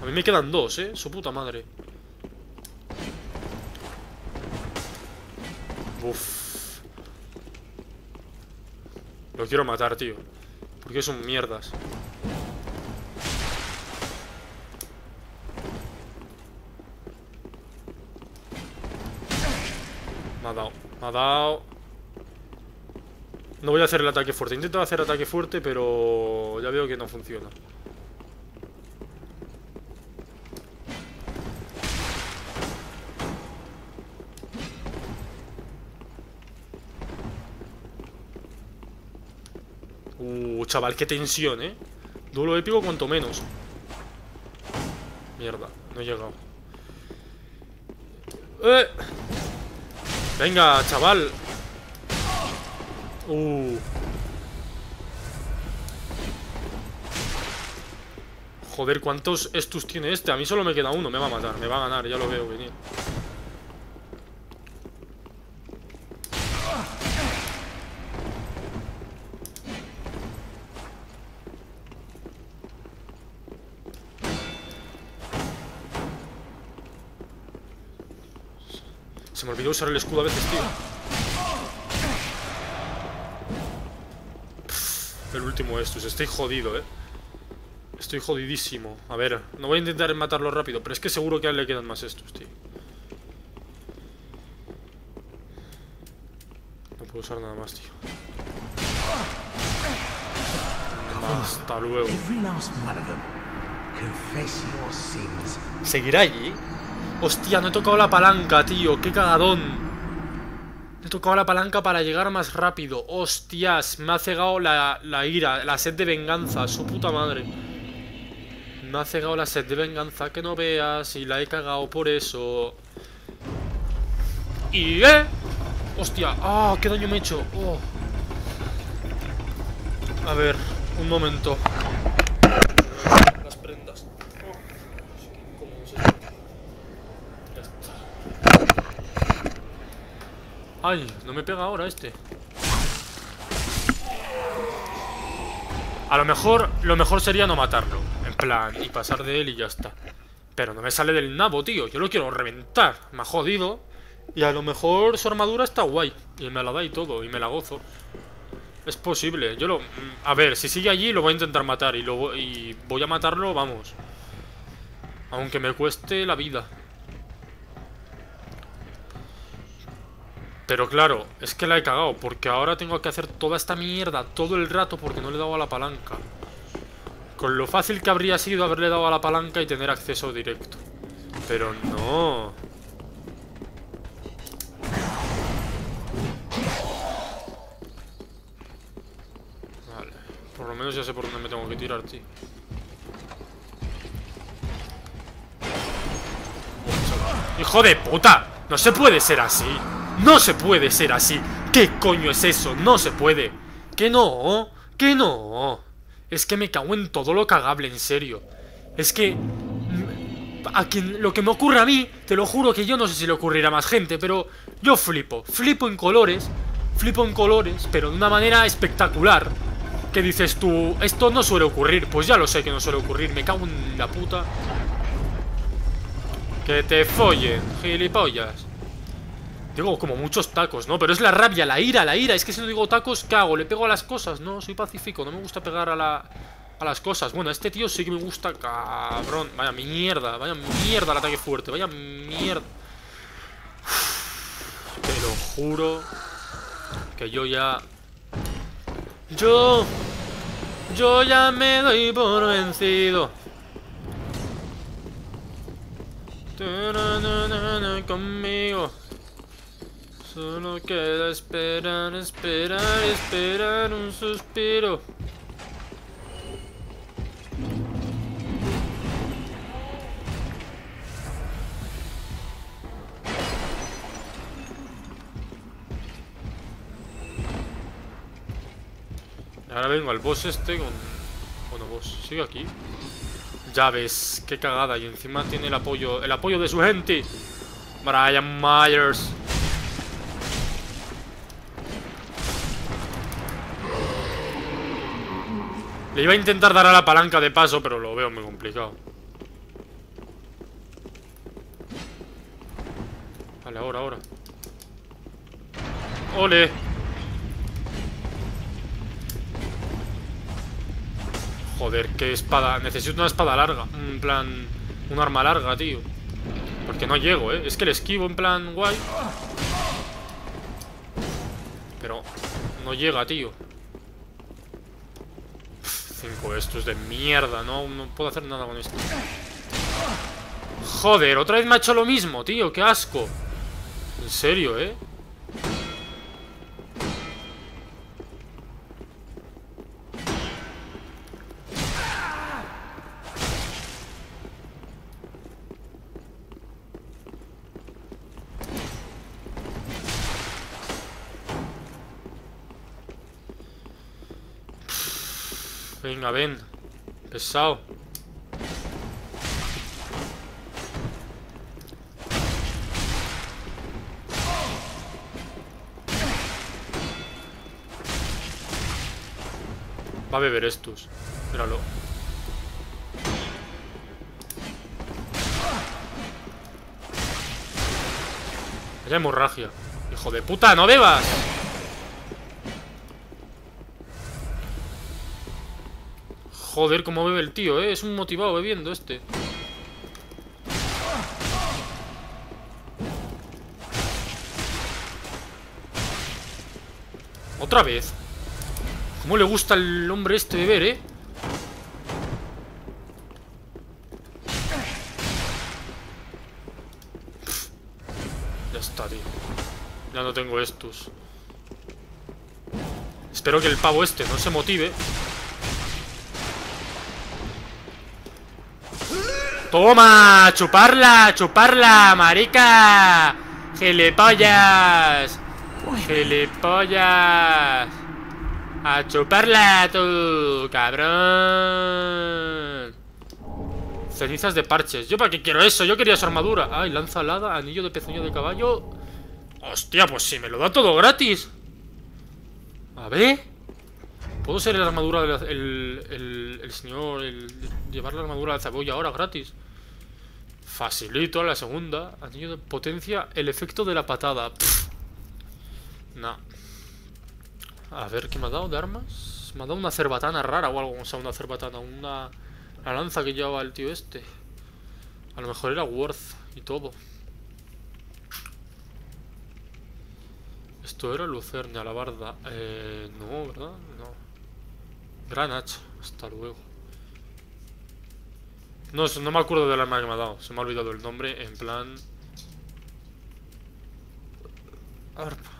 A mí me quedan dos, eh Su puta madre. Uf Lo quiero matar, tío Porque son mierdas Me ha dado, me ha dado. No voy a hacer el ataque fuerte. Intento hacer ataque fuerte, pero ya veo que no funciona Uh, chaval, qué tensión, ¿eh? Duelo épico cuanto menos. Mierda, no he llegado. ¡Eh! Venga, chaval. Uh. Joder, ¿cuántos estus tiene este? A mí solo me queda uno, me va a matar, me va a ganar, ya lo veo venir. Olvidó usar el escudo a veces, tío. Pff, el último estus, estoy jodido, eh. Estoy jodidísimo. A ver, no voy a intentar matarlo rápido, pero es que seguro que a él le quedan más estos, tío. No puedo usar nada más, tío. Hasta luego. ¿Seguirá allí? Hostia, no he tocado la palanca, tío. Qué cagadón. He tocado la palanca para llegar más rápido. Hostias, me ha cegado la, la ira, la sed de venganza. Su puta madre. Me ha cegado la sed de venganza que no veas y la he cagado por eso. Y eh. Hostia, ah, qué daño me he hecho. Oh. A ver, un momento. Las prendas. Oh, qué incómodo es esto. Ya está. Ay, no me pega ahora este. A lo mejor, lo mejor sería no matarlo. En plan, y pasar de él y ya está. Pero no me sale del nabo, tío. Yo lo quiero reventar. Me ha jodido. Y a lo mejor su armadura está guay. Y me la da y todo. Y me la gozo. Es posible. Yo lo... A ver, si sigue allí lo voy a intentar matar. Y, lo, y voy a matarlo, vamos. Aunque me cueste la vida. Pero claro, es que la he cagado. Porque ahora tengo que hacer toda esta mierda todo el rato porque no le he dado a la palanca. Con lo fácil que habría sido haberle dado a la palanca y tener acceso directo. Pero no. Vale. Por lo menos ya sé por dónde me tengo que tirar, tío. ¡Hijo de puta! No se puede ser así. No se puede ser así. ¿Qué coño es eso? No se puede. Que no. Que no. Es que me cago en todo lo cagable, en serio. Es que... mm, A quien, lo que me ocurre a mí, te lo juro que yo no sé si le ocurrirá a más gente, pero yo flipo. Flipo en colores. Flipo en colores, pero de una manera espectacular. Que dices tú, esto no suele ocurrir. Pues ya lo sé que no suele ocurrir. Me cago en la puta. Que te follen, gilipollas. Digo como muchos tacos, ¿no? Pero es la rabia, la ira, la ira. Es que si no digo tacos, ¿qué hago? ¿Le pego a las cosas? No, soy pacífico, no me gusta pegar a la... A las cosas. Bueno, este tío sí que me gusta, cabrón. Vaya mierda, vaya mierda el ataque fuerte. Vaya mierda. Te lo juro que yo ya... Yo... Yo ya me doy por vencido. Conmigo. Solo queda esperar, esperar, esperar un suspiro. Ahora vengo al boss este con... Bueno, boss, sigue aquí. Ya ves, qué cagada. Y encima tiene el apoyo... El apoyo de su gente. Brian Myers. Le iba a intentar dar a la palanca de paso, pero lo veo muy complicado. Vale, ahora, ahora. ¡Ole! Joder, qué espada. Necesito una espada larga. En plan, un arma larga, tío. Porque no llego, ¿eh? Es que le esquivo en plan guay. Pero no llega, tío. Cinco estos de mierda. No, no puedo hacer nada con esto. Joder, otra vez me ha hecho lo mismo, tío. Qué asco. En serio, ¿eh? Ven. Pesado. Va a beber estos. Míralo. Vaya hemorragia. Hijo de puta, no bebas. Joder, cómo bebe el tío, ¿eh? Es un motivado bebiendo este. Otra vez. ¿Cómo le gusta al hombre este beber, eh? Ya está, tío. Ya no tengo estos. Espero que el pavo este no se motive. ¡Toma! ¡Chuparla! ¡Chuparla! ¡Marica! ¡Gilipollas! ¡Gilipollas! ¡A chuparla tú, cabrón! Cenizas de parches. ¿Yo para qué quiero eso? Yo quería su armadura. Ay, lanza alada, anillo de pezuño de caballo. Hostia, pues si me lo da todo gratis. A ver. ¿Puedo ser la armadura del el, el, señor? El, llevar la armadura de cebolla ahora gratis. Facilito la segunda. Anillo de potencia. El efecto de la patada. No. A ver, ¿qué me ha dado de armas? Me ha dado una cerbatana rara o algo. O sea, una cerbatana. Una... La lanza que llevaba el tío este. A lo mejor era Worth y todo. Esto era Lucerna, la barda. Eh, no, ¿verdad? No. Gran hacha. Hasta luego. No, no me acuerdo del arma que me ha dado. Se me ha olvidado el nombre. En plan...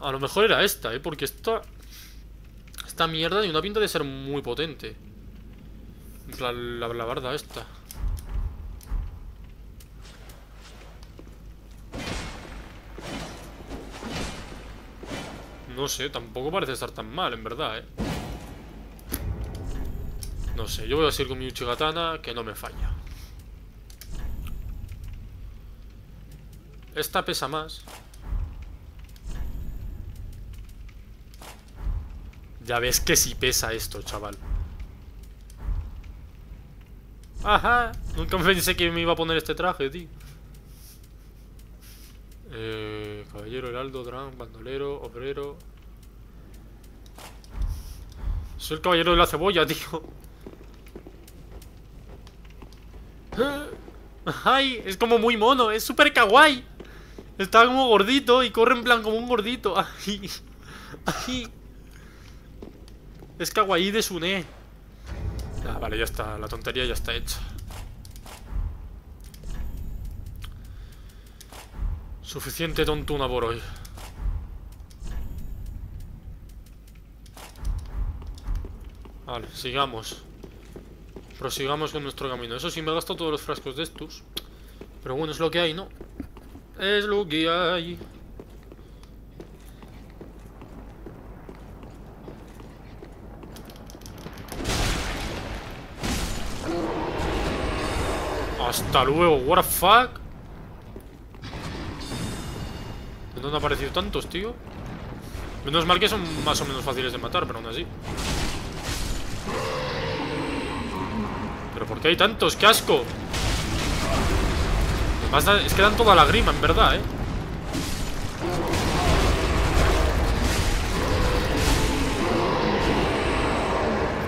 A, lo mejor era esta, ¿eh? Porque esta... Esta mierda tiene una pinta de ser muy potente. La, la barda esta. No sé, tampoco parece estar tan mal, en verdad, ¿eh? No sé, yo voy a seguir con mi Uchigatana, que no me falla. Esta pesa más. Ya ves que sí pesa esto, chaval. Ajá, nunca pensé que me iba a poner este traje, tío. Eh, caballero, heraldo, dran, bandolero, obrero. Soy el caballero de la cebolla, tío. Ay, es como muy mono, es súper kawaii. Está como gordito y corre en plan como un gordito. Ay, ay. Es kawaii de Sune. Ah, vale, ya está, la tontería ya está hecha. Suficiente tontuna por hoy. Vale, sigamos. Prosigamos con nuestro camino. Eso sí, me he gastado todos los frascos de estos. Pero bueno, es lo que hay, ¿no? Es lo que hay. Hasta luego, what the fuck ¿De dónde han aparecido tantos, tío? Menos mal que son más o menos fáciles de matar, pero aún así ¿Pero por qué hay tantos? ¡Qué asco! Es que dan toda la grima, en verdad, ¿eh?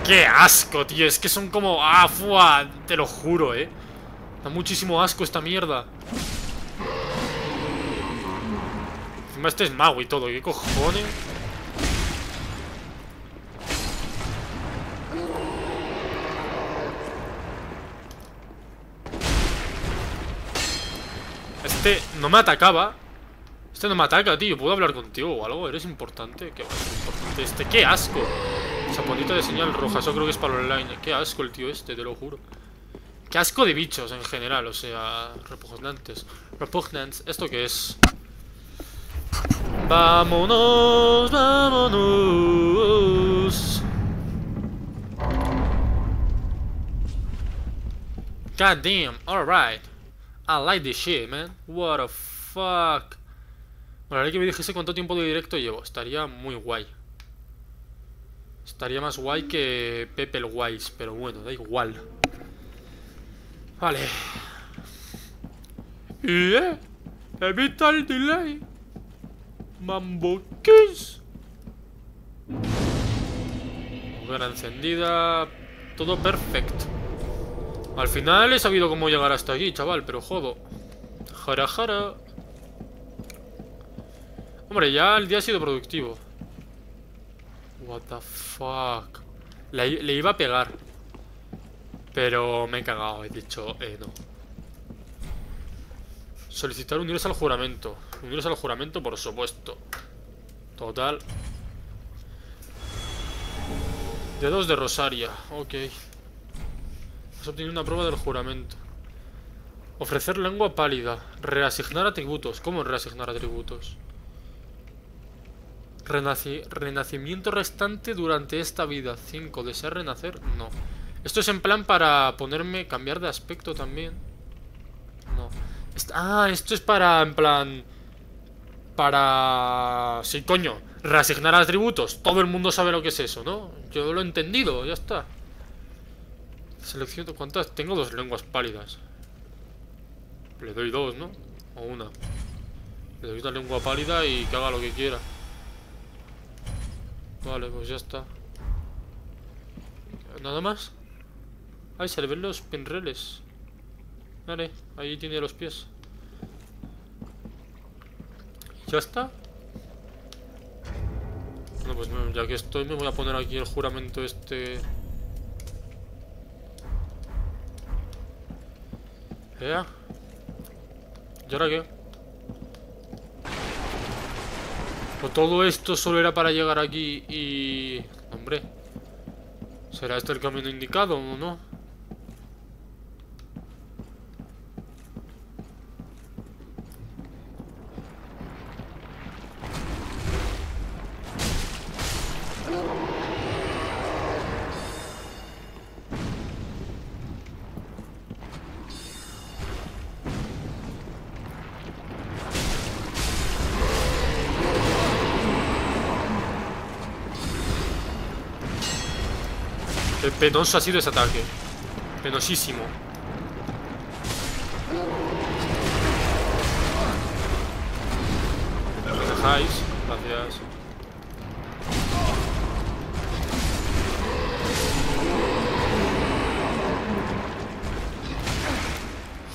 ¡Qué asco, tío! Es que son como... ¡Ah! Te lo juro, ¿eh? Da muchísimo asco esta mierda. Encima este es mago y todo. ¿Qué cojones? Este no me atacaba. Este no me ataca, tío. ¿Puedo hablar contigo o algo? ¿Eres importante? ¿Qué importante? Este, ¡qué asco! Saponita de señal roja. Eso creo que es para online. ¡Qué asco el tío este! Te lo juro. Qué asco de bichos en general, o sea, repugnantes. Repugnantes, ¿esto qué es? Vámonos, vámonos. God damn, alright. I like this shit, man. What a fuck. Bueno, que me dijese cuánto tiempo de directo llevo. Estaría muy guay. Estaría más guay que Pepe el Wise, pero bueno, da igual. Vale. Y eh, evita el delay. Mambo Kiss. Hoguera encendida. Todo perfecto. Al final he sabido cómo llegar hasta aquí, chaval, pero jodo. Jara jara. Hombre, ya el día ha sido productivo. What the fuck. Le, le iba a pegar. Pero me he cagado, he dicho, eh, no. Solicitar unirse al juramento. Unirse al juramento, por supuesto. Total. Dedos de Rosaria. Ok. Has obtenido una prueba del juramento. Ofrecer lengua pálida. Reasignar atributos. ¿Cómo reasignar atributos? Renaci- renacimiento restante durante esta vida. 5. ¿Desear renacer? No. Esto es en plan para ponerme... Cambiar de aspecto también. No. Ah, esto es para... En plan... Para... Sí, coño. Reasignar atributos. Todo el mundo sabe lo que es eso, ¿no? Yo lo he entendido, ya está. Selecciono... ¿Cuántas? Tengo dos lenguas pálidas. Le doy dos, ¿no? O una. Le doy una lengua pálida y que haga lo que quiera. Vale, pues ya está. ¿Nada más? Ay, se le ven los pinreles. Vale, ahí tiene los pies. ¿Ya está? Bueno, pues ya que estoy me voy a poner aquí el juramento este... ¿Ya? ¿Y ahora qué? Pues todo esto solo era para llegar aquí y... Hombre. ¿Será este el camino indicado o no? Penoso ha sido ese ataque. Penosísimo. ¿Me dejáis? Gracias.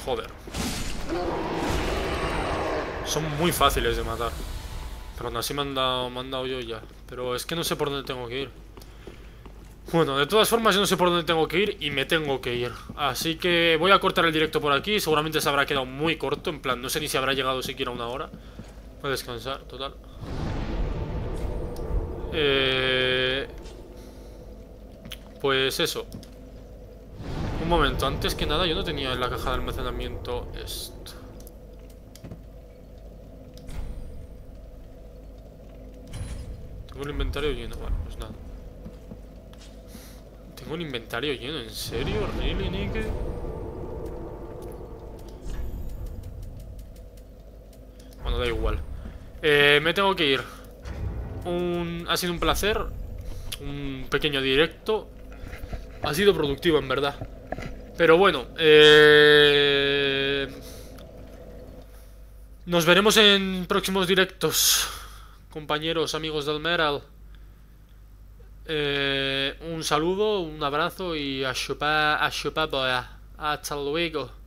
Joder. Son muy fáciles de matar. Pero así me han dado, me han dado yo ya. Pero es que no sé por dónde tengo que ir. Bueno, de todas formas yo no sé por dónde tengo que ir y me tengo que ir. Así que voy a cortar el directo por aquí. Seguramente se habrá quedado muy corto. En plan, no sé ni si habrá llegado siquiera una hora. Voy a descansar, total. Eh... Pues eso. Un momento, antes que nada yo no tenía en la caja de almacenamiento esto. Tengo el inventario lleno, vale, pues nada. Tengo un inventario lleno, ¿en serio? ¿Really, Nick? Bueno, da igual. Eh, me tengo que ir. Ha sido un placer. Un pequeño directo. Ha sido productivo, en verdad. Pero bueno, eh... Nos veremos en próximos directos. Compañeros, amigos del Meral. Eh, un saludo, un abrazo y a chupar, a chupar boya. Hasta luego.